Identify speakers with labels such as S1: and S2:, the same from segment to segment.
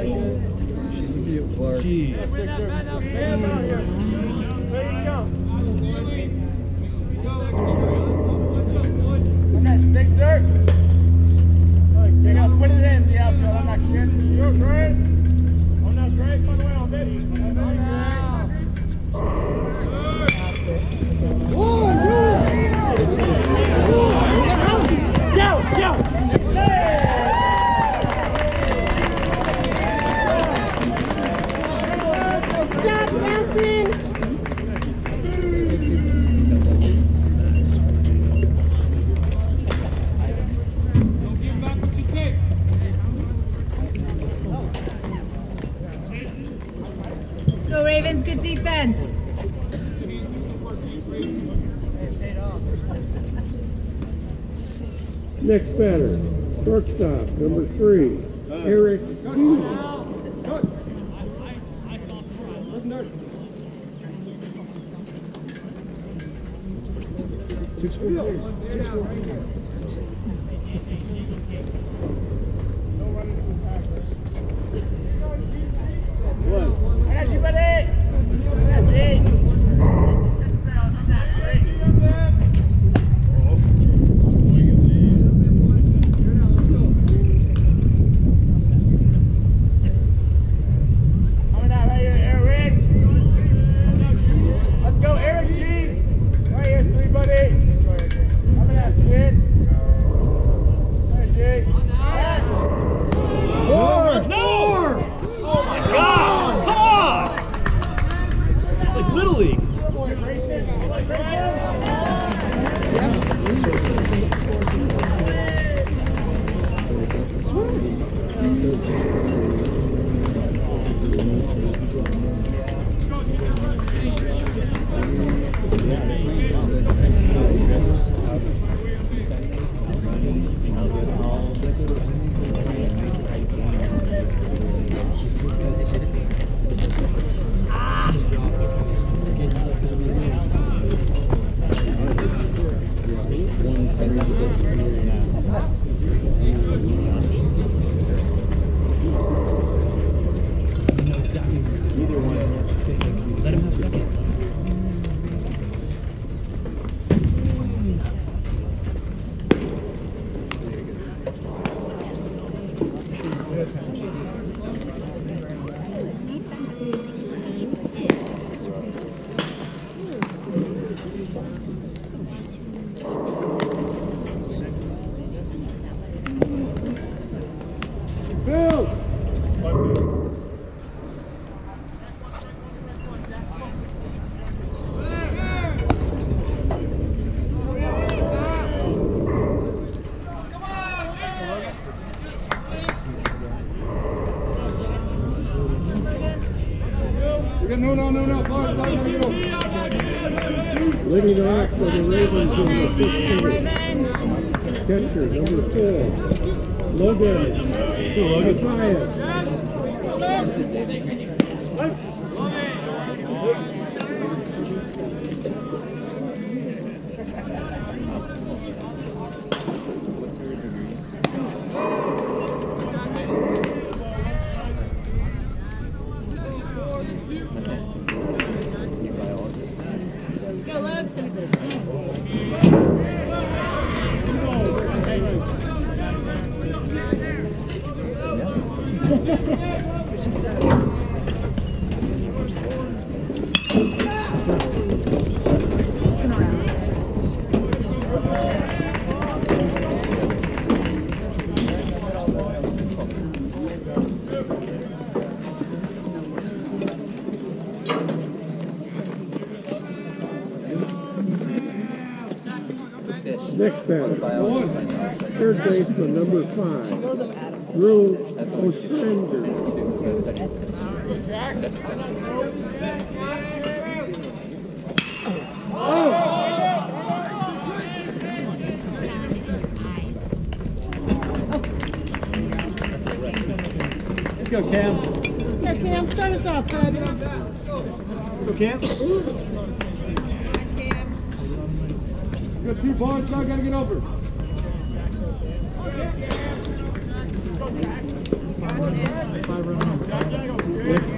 S1: She's a mute, Clark.
S2: I'm at sixer. Pick up, put it in the outfield. I'm not kidding. You're great. I'm not great, by the way, I'm ready.
S3: Good job, Nelson.
S4: Go Ravens, good defense.
S5: Next batter, shortstop, number three, Eric Hughes.
S1: Six four. Six four.
S2: I got
S5: leading off for the Ravens in the fifth inning. Catcher, number four, Logan. Matthias. Third baseman, number five, Drew Ostrander.
S6: Let's go, Cam.
S3: Yeah, Cam, start us off, bud.
S6: Go, Cam.
S2: Got two balls, now gotta get over.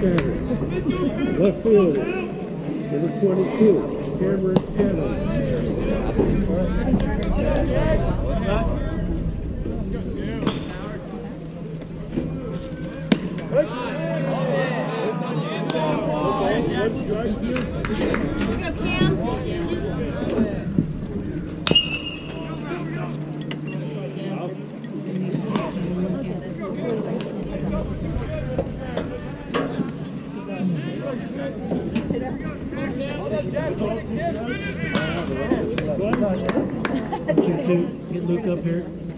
S3: Cameron. Left field, number 22, Cameron
S7: Cannon. What's that? Good.
S5: Good. Good. Good. Good. Get Luke up here.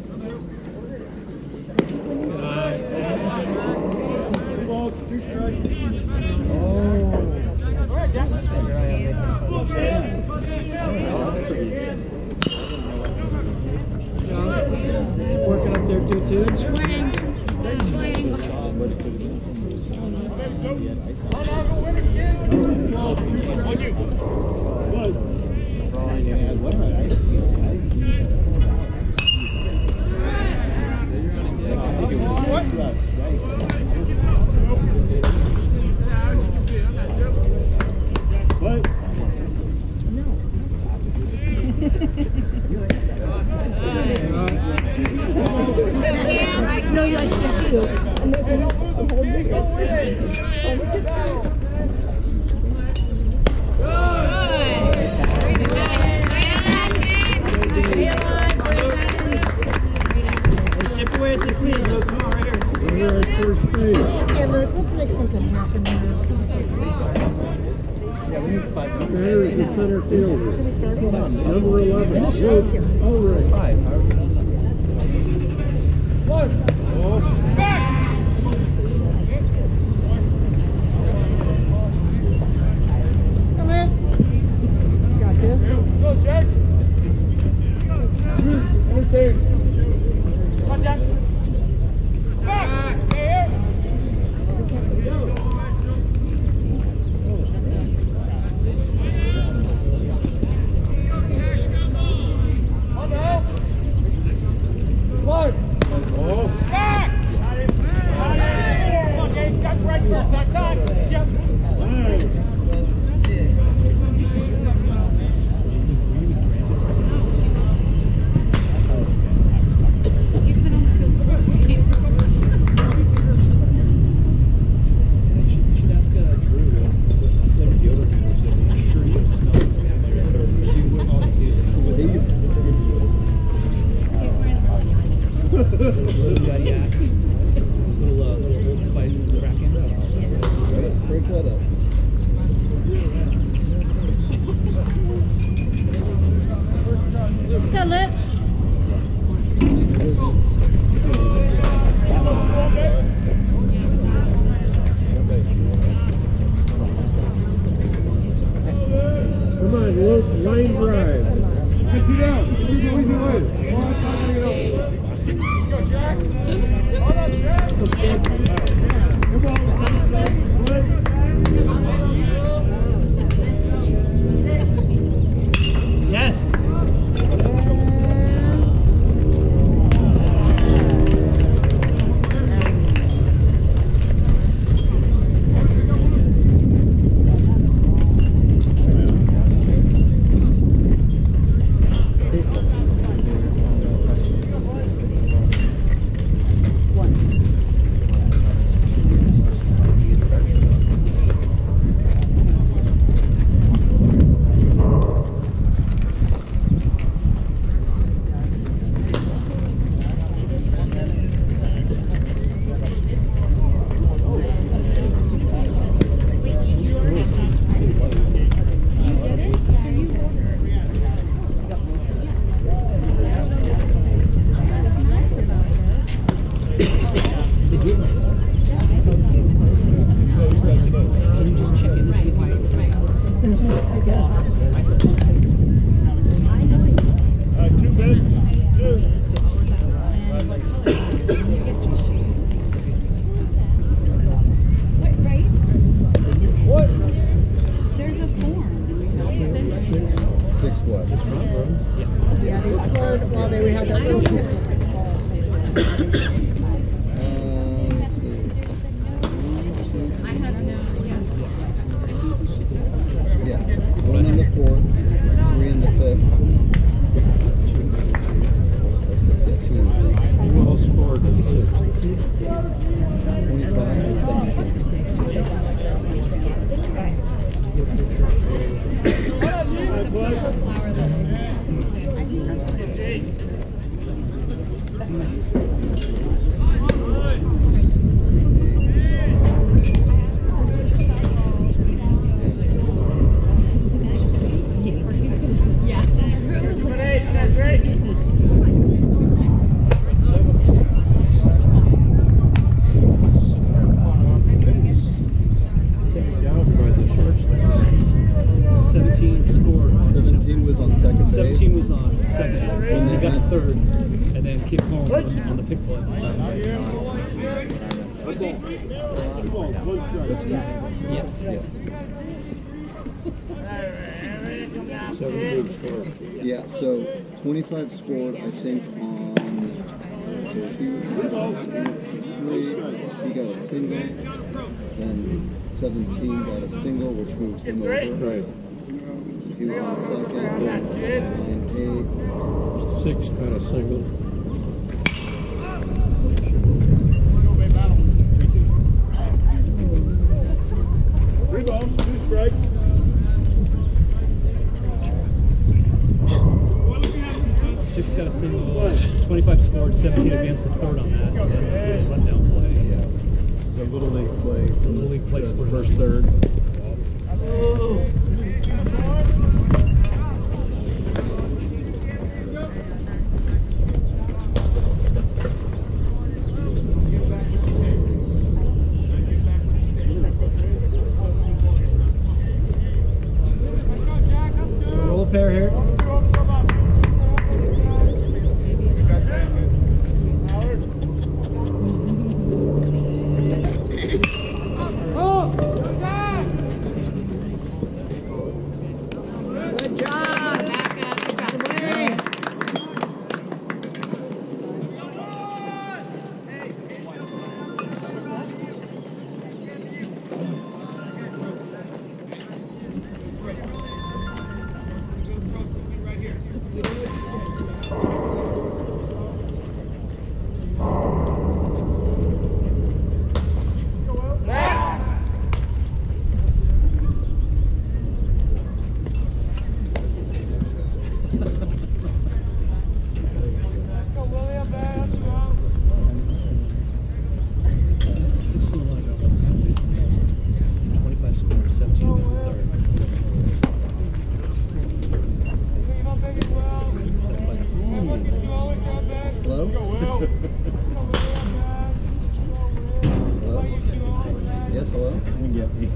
S3: center fielder. Number 11, Luke Ulrich. Wolf Line Drive.
S2: Get you down. Get
S5: you
S2: down.
S3: Seventeen score.
S2: Yeah, so 25 scored, I think, on. So he was at three. He got a single. Then 17 got a single, which moved him over.
S3: Right.
S2: So he was on second. Nine, eight.
S3: Six got a single.
S5: Three two.
S3: Three balls, two strikes.
S5: Six got a single. Twenty-five scored. Seventeen advanced to third on that. Let down play.
S2: Yeah. The Little League play from
S5: Little League play
S2: the first third.
S6: Roll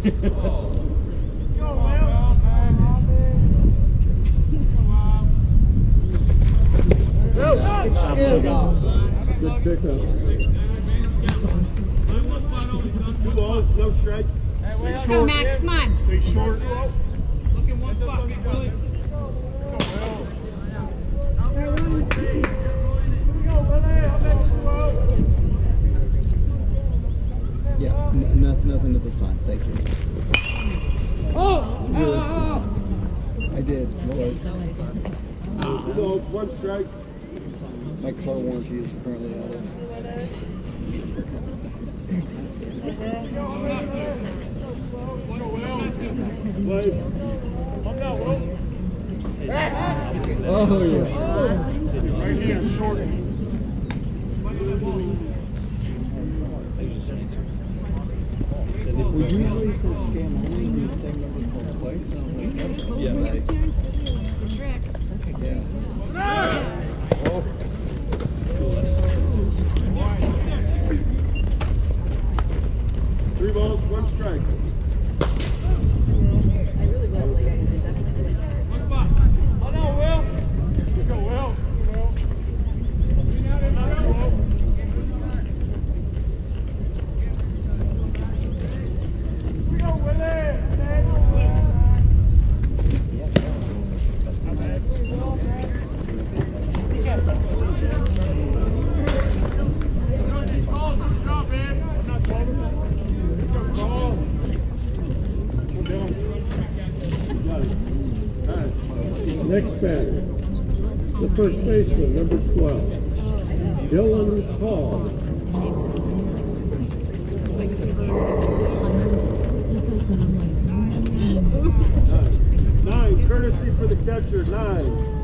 S8: Good
S3: pickup. Two balls, no strike.
S4: Let's go, Max. Come on.
S3: Stay short.
S2: Yeah, n- no- nothing at this time. Thank you. Oh, oh, oh! I did. What was?
S3: Two balls, one strike.
S2: My car warranty is currently out of.
S3: Oh,
S2: oh, yeah.
S3: Right here, short.
S2: We usually say scam only when the same number called twice, and I was like, that's.
S5: Yeah.
S4: Good
S2: yeah.
S3: The first baseman, number 12, Dylan Hall. Nine, courtesy for the catcher, nine.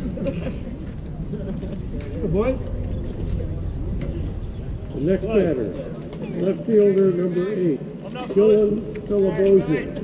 S9: boys.
S10: Next batter, left fielder number eight, Dylan
S5: Philibosian.